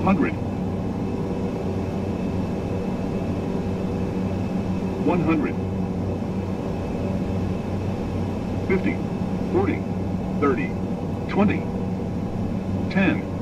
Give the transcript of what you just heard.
200 100 50 40 30 20 10